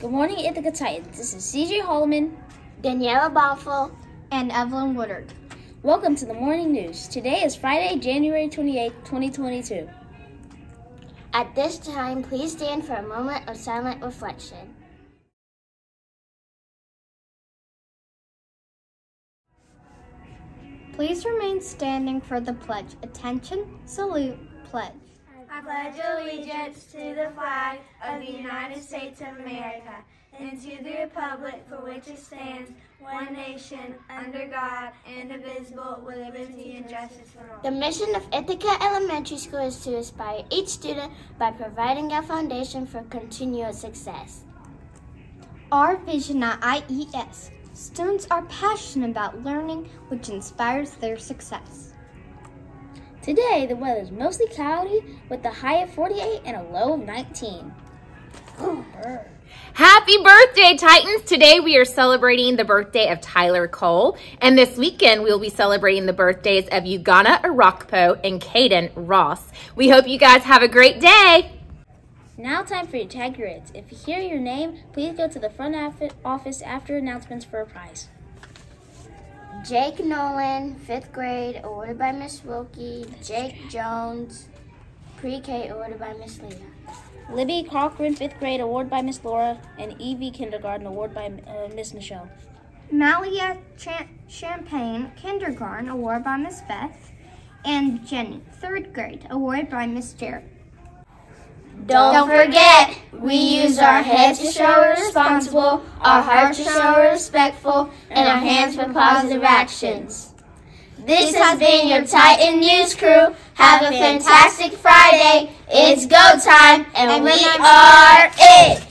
Good morning, Ithaca Titans. This is CJ Holloman, Daniela Boffel, and Evelyn Woodard. Welcome to the morning news. Today is Friday, January 28, 2022. At this time, please stand for a moment of silent reflection. Please remain standing for the pledge. Attention, salute, pledge. I pledge allegiance to the flag of the United States of America and to the republic for which it stands, one nation, under God, indivisible, with liberty and justice for all. The mission of Ithaca Elementary School is to inspire each student by providing a foundation for continuous success. Our vision at IES students are passionate about learning, which inspires their success. Today, the weather is mostly cloudy with a high of 48 and a low of 19. Happy birthday, Titans! Today we are celebrating the birthday of Tyler Cole, and this weekend we will be celebrating the birthdays of Ugana Arakpo and Caden Ross. We hope you guys have a great day! Now time for your tag grids. If you hear your name, please go to the front office after announcements for a prize. Jake Nolan, fifth grade, awarded by Miss Wilkie. Jake Jones, pre-K, awarded by Miss Leah. Libby Cochran, fifth grade, award by Miss Laura, and Evie Kindergarten, award by uh, Miss Michelle. Malia Ch Champagne, kindergarten, award by Miss Beth, and Jenny, third grade, award by Miss Jarrett. Don't forget, we use our heads to show we're responsible, our hearts to show we're respectful, and our hands for positive actions. This has been your Titan News Crew. Have a fantastic Friday. It's go time, and we are it.